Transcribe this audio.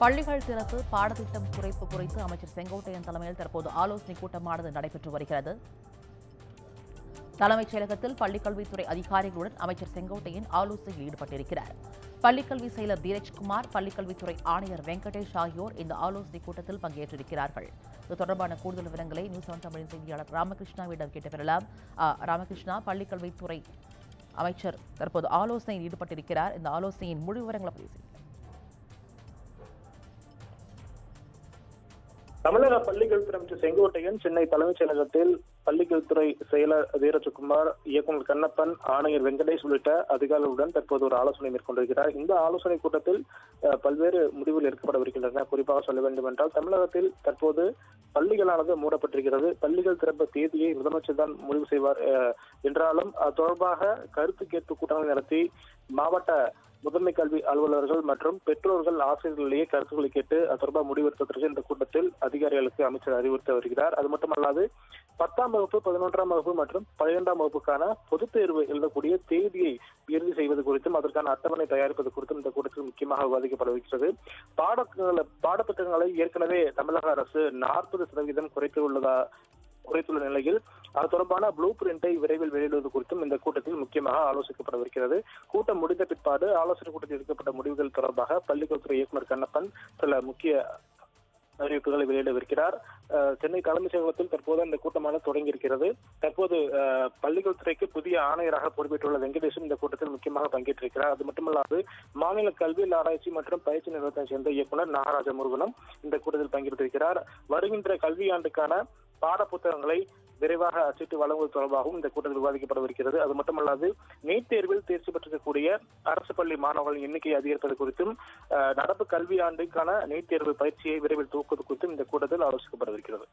பள்ளிகள் திறப்பு பாடத்திட்டம் குறைப்பு குறித்து அமைச்சர் செங்கோட்டையன் தலைமையில் தற்போது ஆலோசனை கூட்டமானது நடைபெற்று வருகிறது. தலைமைச் செயலகத்தில் பள்ளிக்கல்வித்துறை அதிகாரிகளுடன் அமைச்சர் செங்கோட்டையன் ஆலோசனையில் ஈடுபட்டிருக்கிறார். பள்ளிக்கல்வி செயலர் தீரஜ்குமார் பள்ளிக்கல்வித்துறை ஆணையர் வெங்கடேஷ் ஆகியோர் இந்த ஆலோசனைக் கூட்டத்தில் பங்கேற்றிருக்கிறார்கள். இது தொடர்பான கூடுதல் விவரங்களை நியூஸ் செவன் தமிழின் செய்தியாளர் ராமகிருஷ்ணாவிடம் கேட்டு பெறலாம் ராமகிருஷ்ணா பள்ளிக்கல்வித்துறை அமைச்சர் தற்போது ஆலோசனையில் ஈடுபட்டிருக்கிறார். இந்த ஆலோசனையின் முழு விவரங்களை பதிவு செய்கிறார் தமிழக பள்ளிக்கல்வித்துறை அமைச்சர் செங்கோட்டையன் சென்னை தலைமைச் செயலகத்தில் பள்ளிகள்துறை செயலர் வீரஜகுமார் இயக்குநர் கண்ணப்பன் ஆணையர் வெங்கடேஷ் உள்ளிட்ட அதிகாரிகளுடன் தற்போது ஒரு ஆலோசனை மேற்கொண்டிருக்கிறார். இந்த ஆலோசனை கூட்டத்தில் பல்வேறு முடிவுகள் எடுக்கப்படவிருக்கின்றன குறிப்பாக சொல்ல வேண்டும் என்றால் தமிழகத்தில் தற்போது பள்ளிகளானது மூடப்பட்டிருக்கிறது. பள்ளிகள் திறப்பு தேதியை முதலமைச்சர் தான் முடிவு செய்வார் என்றாலும் அது தொடர்பாக கருத்து கேட்பு கூட்டங்களை நடத்தி மாவட்ட முதன்மை கல்வி அலுவலர்கள் மற்றும் பெற்றோர்கள் ஆசிரியர்களிடையே கருத்துக்களை கேட்டு அது தொடர்பாக முடிவெடுப்பதற்கு இந்த கூட்டத்தில் அதிகாரிகளுக்கு அமைச்சர் அறிவுறுத்த வருகிறார். அது மட்டுமல்லாது பத்தாம் வகுப்பு பதினொன்றாம் வகுப்பு மற்றும் பன்னிரெண்டாம் வகுப்புக்கான பொதுத் தேர்வு எழுதக்கூடிய தேதியை இறுதி செய்வது குறித்தும் அதற்கான அட்டவணை தயாரிப்பது குறித்தும் இந்த கூட்டத்தில் முக்கியமாக விவாதிக்கப்படுகிறது பாடங்களை பாடப்புத்தகங்களை ஏற்கனவே தமிழக அரசு நாற்பது சதவீதம் குறைத்துள்ளதா குறைத்துள்ள நிலையில் அது தொடர்பான ப்ளூ பிரிண்டை விரைவில் வெளியிடுவது குறித்தும் இந்த கூட்டத்தில் முக்கியமாக ஆலோசிக்கப்படவிருக்கிறது. கூட்டம் முடிந்த பிற்பாடு ஆலோசனை கூட்டத்தில் எடுக்கப்பட்ட முடிவுகள் தொடர்பாக பள்ளிக்கல்துறை இயக்குநர் கண்ணப்பன் சில முக்கிய அறிவிப்புகளை வெளியிடவிருக்கிறார். அஹ், சென்னை தலைமைச் செயலகத்தில் தற்போது அந்த கூட்டமானது தொடங்கி இருக்கிறது தற்போது பள்ளிகள் துறைக்கு புதிய ஆணையராக பொறுப்பேற்றுள்ள வெங்கடேசன் இந்த கூட்டத்தில் முக்கியமாக பங்கேற்றிருக்கிறார். அது மட்டுமல்லாது மாநில கல்வியில் ஆராய்ச்சி மற்றும் பயிற்சி நிறுவனத்தை சேர்ந்த இயக்குநர் நாகராஜ முருகனும் இந்த கூட்டத்தில் பங்கேற்றிருக்கிறார். வருகின்ற கல்வியாண்டுக்கான பாட புத்தகங்களை விரைவாக அச்சிட்டு வழங்குவது தொடர்பாகவும் இந்த கூட்டத்தில் விவாதிக்கப்படவிருக்கிறது. அது மட்டுமல்லாது நீட் தேர்வில் தேர்ச்சி பெற்றிருக்கக்கூடிய அரசு பள்ளி மாணவர்களின் எண்ணிக்கையை அதிகரிப்பது குறித்தும் அஹ், நடப்பு கல்வி ஆண்டுக்கான நீட் தேர்வு பயிற்சியை விரைவில் தூக்குவது குறித்தும் இந்த கூட்டத்தில் ஆலோசிக்கப்படவிருக்கிறது.